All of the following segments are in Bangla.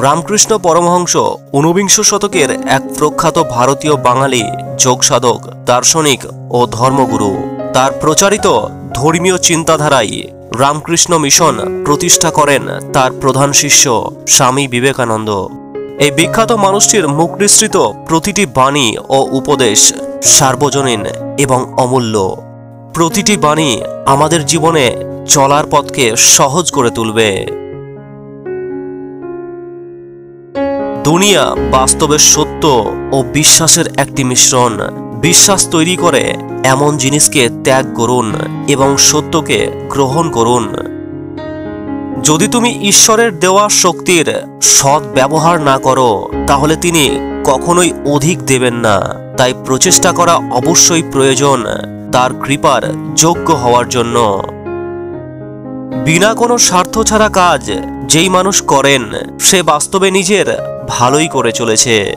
রামকৃষ্ণ পরমহংস ঊনবিংশ শতকের এক প্রখ্যাত ভারতীয় বাঙালি যোগসাধক, দার্শনিক ও ধর্মগুরু। তার প্রচারিত ধর্মীয় চিন্তাধারায় রামকৃষ্ণ মিশন প্রতিষ্ঠা করেন তার প্রধান শিষ্য স্বামী বিবেকানন্দ। এই বিখ্যাত মানুষটির মুখ নিঃসৃত প্রতিটি বাণী ও উপদেশ সার্বজনীন এবং অমূল্য। প্রতিটি বাণী আমাদের জীবনে চলার পথকে সহজ করে তুলবে। দুনিয়া বাস্তবের সত্য ও বিশ্বাসের একটি মিশ্রণ। বিশ্বাস তৈরি করে এমন জিনিসকে ত্যাগ করুন এবং সত্যকে গ্রহণ করুন। যদি তুমি ঈশ্বরের দেওয়া শক্তির সৎ ব্যবহার না করো, তাহলে তিনি কখনোই অধিক দেবেন না। তাই প্রচেষ্টা করা অবশ্যই প্রয়োজন, তার কৃপার যোগ্য হওয়ার জন্য। বিনা কোনো স্বার্থ ছাড়া কাজ যেই মানুষ করেন, সে বাস্তবে নিজের ভালোই করে চলেছে।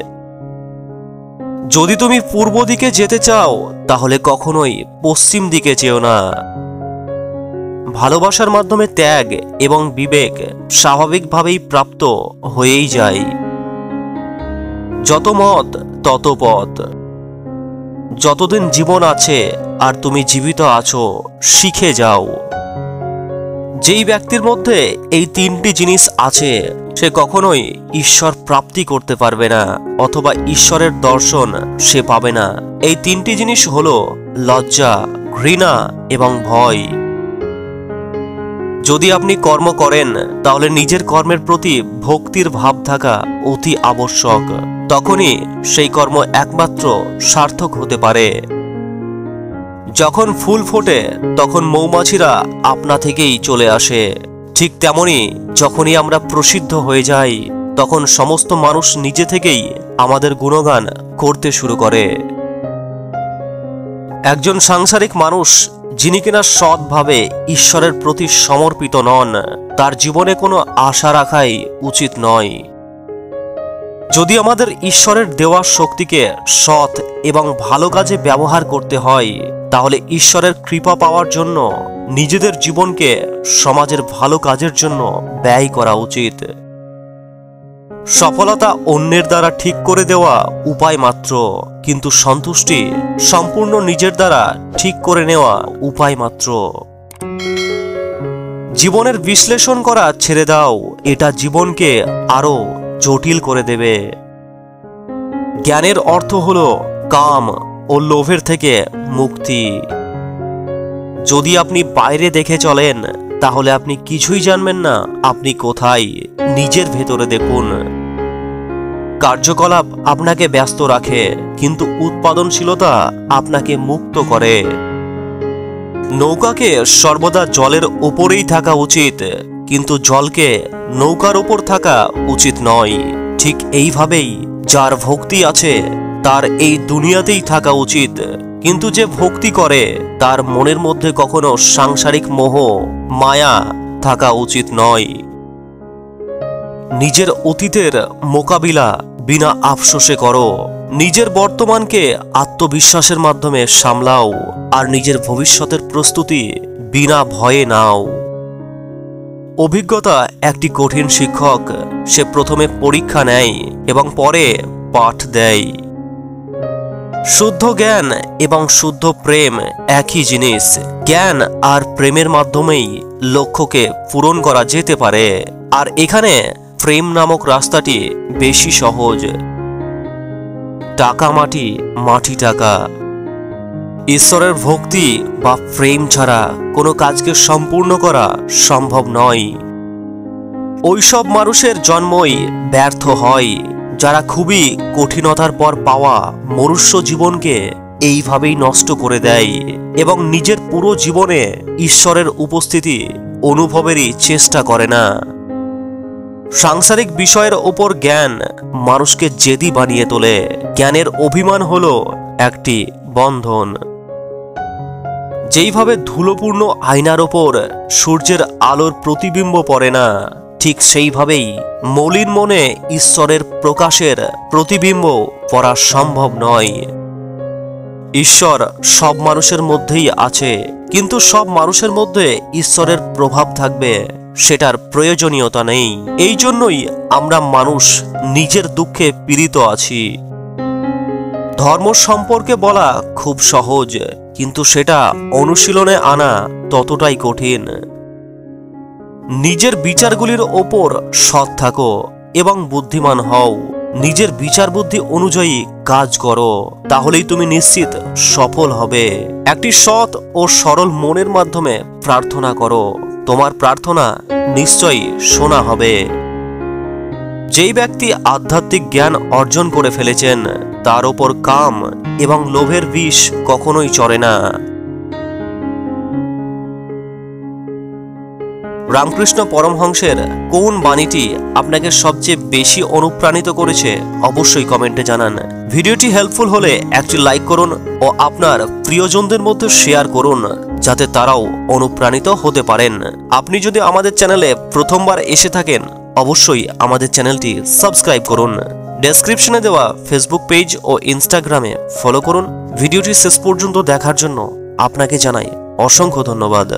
যদি তুমি পূর্ব দিকে যেতে চাও, তাহলে কখনোই পশ্চিম দিকে যেও না। ভালোবাসার মাধ্যমে ত্যাগ এবং বিবেক স্বাভাবিকভাবেই প্রাপ্ত হয়েই যায়। যত মত, তত পথ। যতদিন জীবন আছে আর তুমি জীবিত আছো, শিখে যাও। যেই ব্যক্তির মধ্যে এই তিনটি জিনিস আছে, সে কখনোই ঈশ্বর প্রাপ্তি করতে পারবে না, অথবা ঈশ্বরের দর্শন সে পাবে না। এই তিনটি জিনিস হলো লজ্জা, ঘৃণা এবং ভয়। যদি আপনি কর্ম করেন, তাহলে নিজের কর্মের প্রতি ভক্তির ভাব থাকা অতি আবশ্যক। তখনই সেই কর্ম একমাত্র সার্থক হতে পারে। যখন ফুল ফোটে, তখন মৌমাছিরা আপনা থেকেই চলে আসে। ঠিক তেমনি যখনই আমরা প্রসিদ্ধ হয়ে যাই, তখন সমস্ত মানুষ নিজে থেকেই আমাদের গুণগান করতে শুরু করে। একজন সাংসারিক মানুষ, যিনি কিনা সৎভাবে ঈশ্বরের প্রতি সমর্পিত নন, তার জীবনে কোনো আশা রাখাই উচিত নয়। যদি আমাদের ঈশ্বরের দেওয়া শক্তিকে সৎ এবং ভালো কাজে ব্যবহার করতে হয় তাহলে ঈশ্বরের কৃপা পাওয়ার জন্য, নিজেদের জীবনকে সমাজের ভালো কাজের জন্য ব্যয় করা উচিত। সফলতা অন্যের দ্বারা ঠিক করে দেওয়া উপায় মাত্র, কিন্তু সন্তুষ্টি সম্পূর্ণ নিজের দ্বারা ঠিক করে নেওয়া উপায় মাত্র। জীবনের বিশ্লেষণ করা ছেড়ে দাও, এটা জীবনকে আরও জটিল করে দেবে। জ্ঞানের অর্থ হল কাম। ও লোভের থেকে মুক্তি। যদি আপনি বাইরে দেখে চলেন, তাহলে আপনি কিছুই জানবেন না, আপনি কোথায়? নিজের ভেতরে দেখুন। কার্যকলাপ আপনাকে ব্যস্ত রাখে, কিন্তু উৎপাদনশীলতা আপনাকে মুক্ত করে। নৌকাকে সর্বদা জলের ওপরেই থাকা উচিত, কিন্তু জলকে নৌকার ওপর থাকা উচিত নয়। ঠিক এইভাবেই যার ভক্তি আছে তার এই দুনিয়াতেই থাকা উচিত। কিন্তু যে ভক্তি করে, তার মনের মধ্যে কখনো সাংসারিক মোহ, মায়া থাকা উচিত নয়। নিজের অতীতের মোকাবিলা বিনা আফসোসে করো। নিজের বর্তমানকে আত্মবিশ্বাসের মাধ্যমে সামলাও আর নিজের ভবিষ্যতের প্রস্তুতি বিনা ভয়ে নাও। অভিজ্ঞতা একটি কঠিন শিক্ষক, সে প্রথমে পরীক্ষা নেয় এবং পরে পাঠ দেয়। শুদ্ধ জ্ঞান এবং শুদ্ধ প্রেম একই জিনিস। জ্ঞান আর প্রেমের মাধ্যমেই লক্ষ্যকে পূরণ করা যেতে পারে। আর এখানে প্রেম নামক রাস্তাটি বেশি সহজ। টাকা মাটি মাটি টাকা। ঈশ্বরের ভক্তি বা প্রেম ছাড়া কোনো কাজকে সম্পূর্ণ করা সম্ভব নয়। ওইসব মানুষের জন্মই ব্যর্থ হয়। যারা খুবই কঠিনতার পর পাওয়া মনুষ্য জীবনকে এইভাবেই নষ্ট করে দেয় এবং নিজের পুরো জীবনে ঈশ্বরের উপস্থিতি অনুভবেরই চেষ্টা করে না। সাংসারিক বিষয়ের ওপর জ্ঞান মানুষকে জেদি বানিয়ে তোলে। জ্ঞানের অভিমান হল একটি বন্ধন। যেইভাবে ধুলোপূর্ণ আয়নার ওপর সূর্যের আলোর প্রতিবিম্ব পড়ে না ঠিক সেইভাবেই মলিন মনে ঈশ্বরের প্রকাশের প্রতিবিম্ব পড়া সম্ভব নয়। ঈশ্বর সব মানুষের মধ্যেই আছে, কিন্তু সব মানুষের মধ্যে ঈশ্বরের প্রভাব থাকবে, সেটার প্রয়োজনীয়তা নেই। এই জন্যই আমরা মানুষ নিজের দুঃখে পীড়িত আছি। ধর্ম সম্পর্কে বলা খুব সহজ, কিন্তু সেটা অনুশীলনে আনা ততটাই কঠিন। নিজের বিচারগুলির ওপর সৎ থাকো এবং বুদ্ধিমান হও। নিজের বিচার বুদ্ধি অনুযায়ী কাজ করো, তাহলেই তুমি নিশ্চিত সফল হবে। একটি সৎ ও সরল মনের মাধ্যমে প্রার্থনা করো। তোমার প্রার্থনা নিশ্চয়ই শোনা হবে। যেই ব্যক্তি আধ্যাত্মিক জ্ঞান অর্জন করে ফেলেছেন, তার ওপর কাম এবং লোভের বিষ কখনোই চড়ে না। রামকৃষ্ণ পরমহংসের কোন বাণীটি আপনাকে সবচেয়ে বেশি অনুপ্রাণিত করেছে, অবশ্যই কমেন্টে জানান। ভিডিওটি হেল্পফুল হলে একটি লাইক করুন ও আপনার প্রিয়জনদের মধ্যে শেয়ার করুন, যাতে তারাও অনুপ্রাণিত হতে পারেন। আপনি যদি আমাদের চ্যানেলে প্রথমবার এসে থাকেন, অবশ্যই আমাদের চ্যানেলটি সাবস্ক্রাইব করুন। ডেসক্রিপশনে দেওয়া ফেসবুক পেজ ও ইনস্টাগ্রামে ফলো করুন। ভিডিওটি শেষ পর্যন্ত দেখার জন্য আপনাকে জানাই অসংখ্য ধন্যবাদ।